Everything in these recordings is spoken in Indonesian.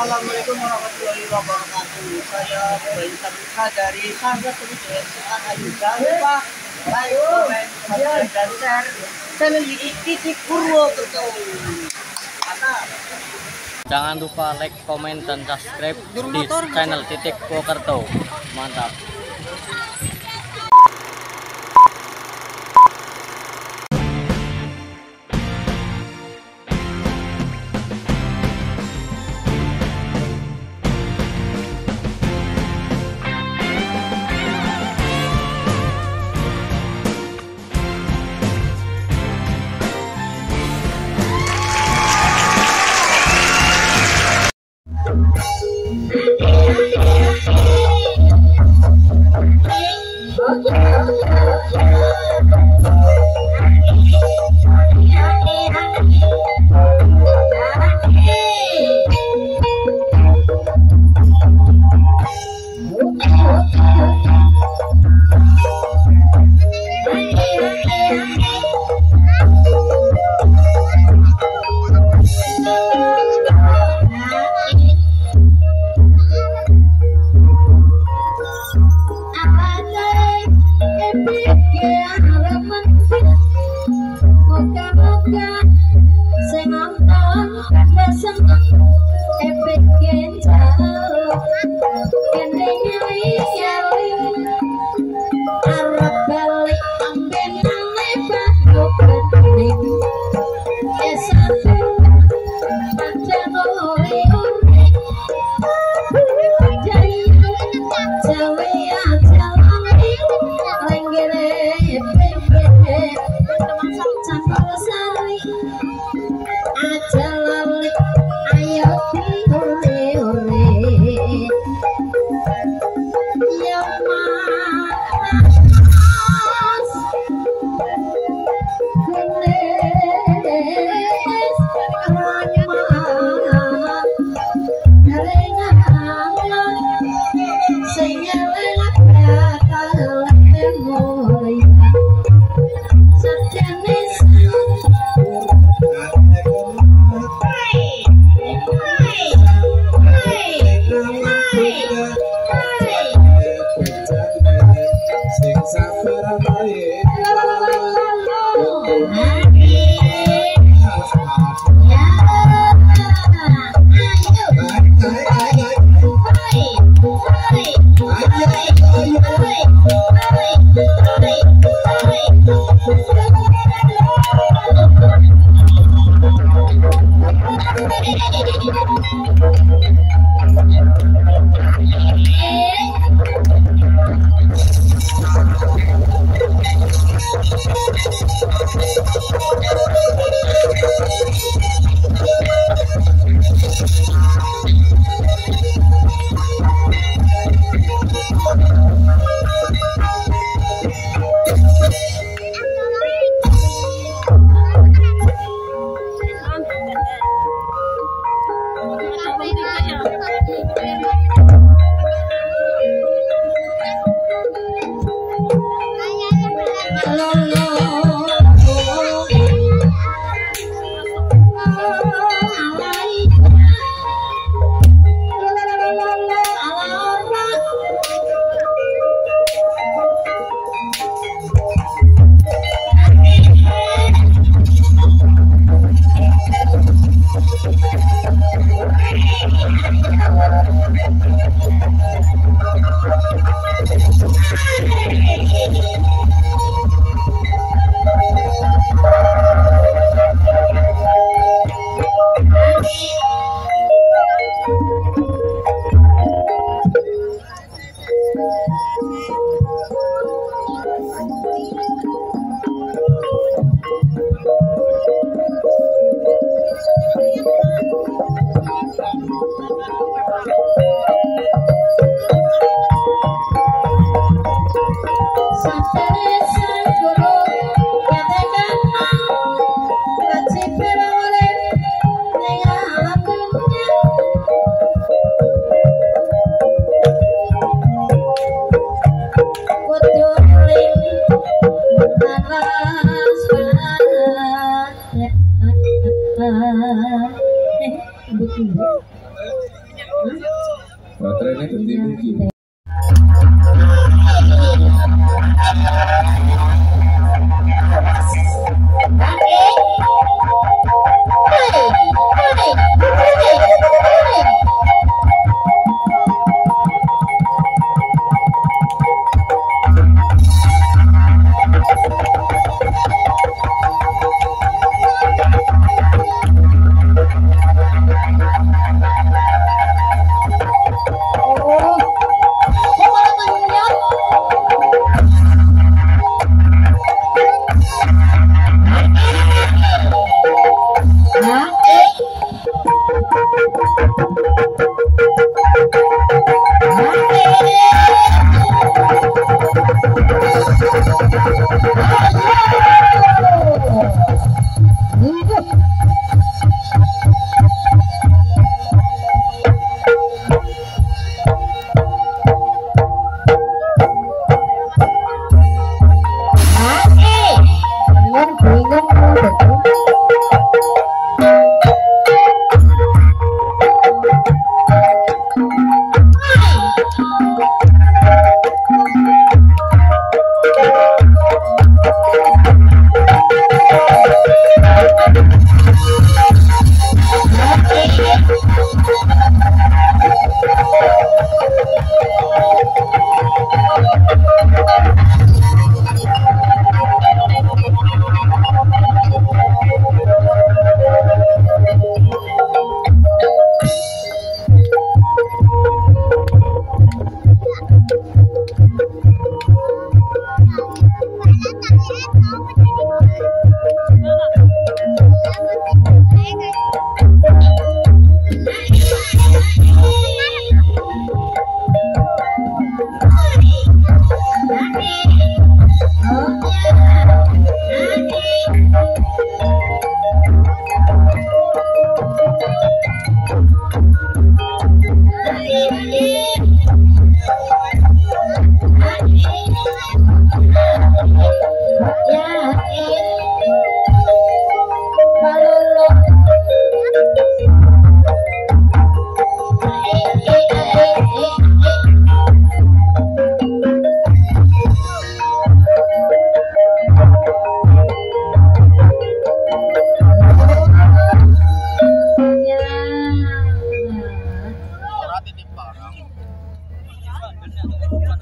Assalamualaikum warahmatullahi wabarakatuh. Saya Bayu Saputra dari Sangga Pendidikan Ayu. Jangan lupa like, komen, subscribe, dan share channel ini Titik Purwokerto. Jangan lupa like, komen, dan subscribe di channel Titik Purwokerto. Mantap. Baterainya ganti rugi. Thank Yeah.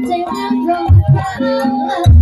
take me from the ground.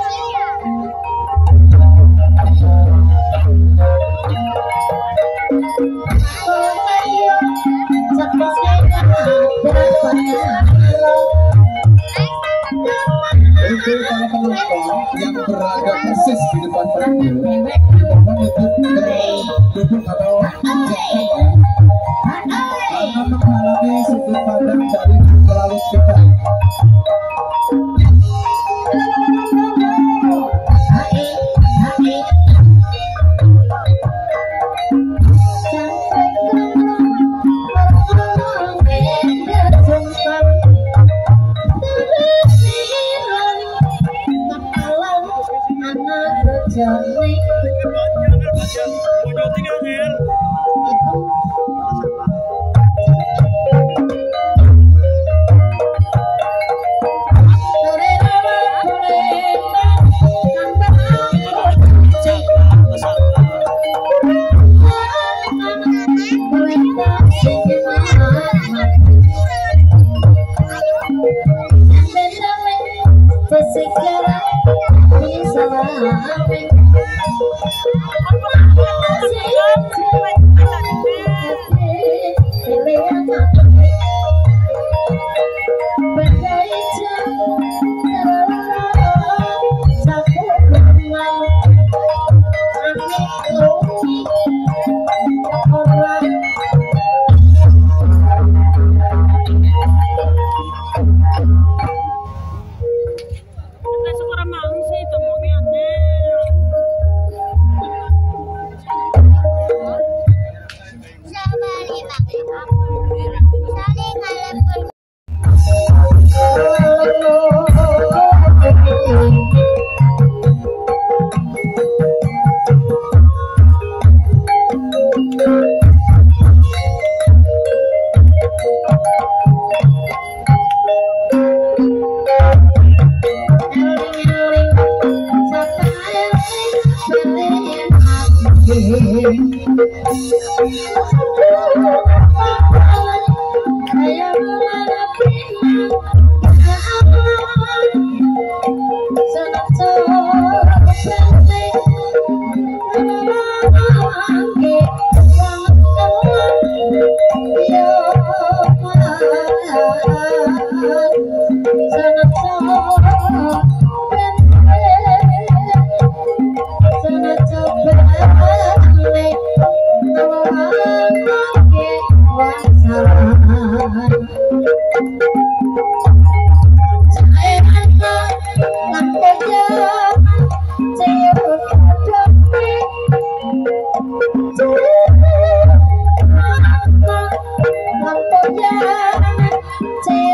yeah.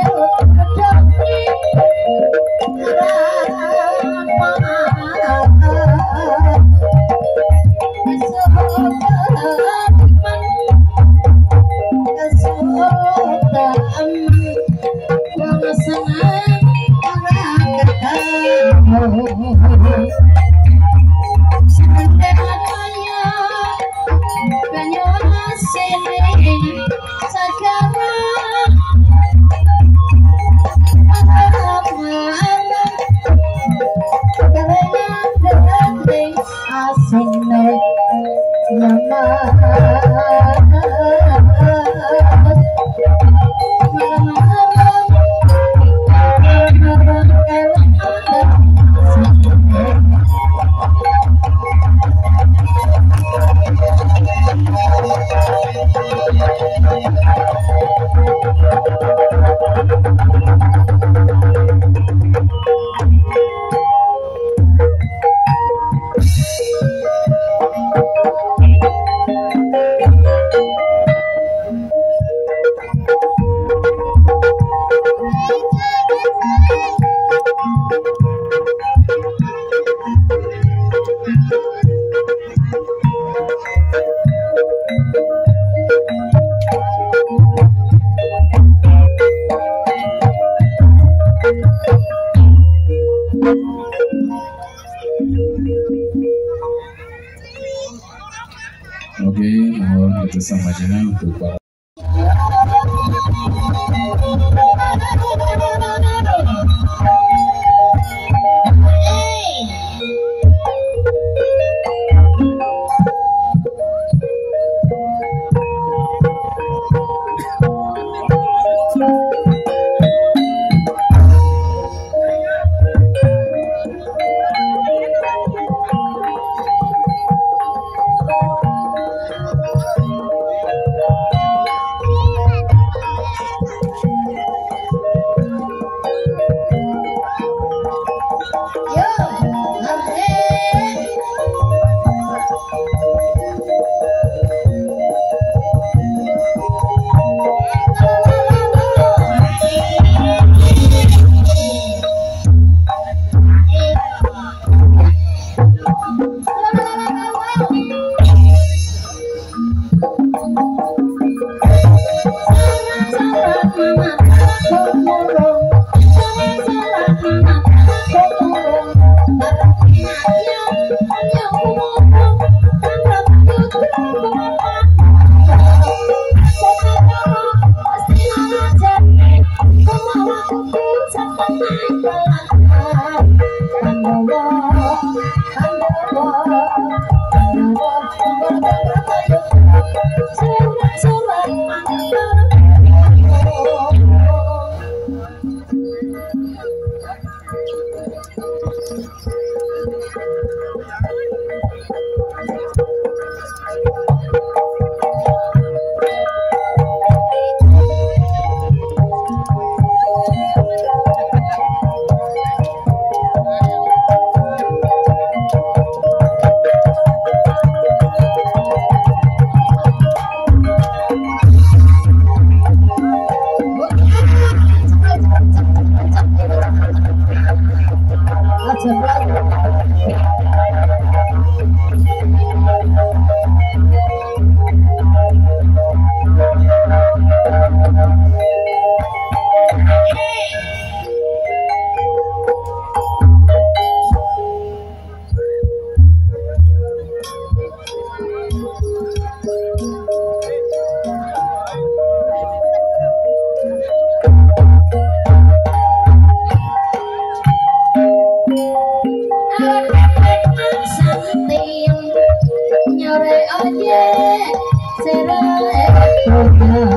Oke, mohon kerjasamanya untuk para Será que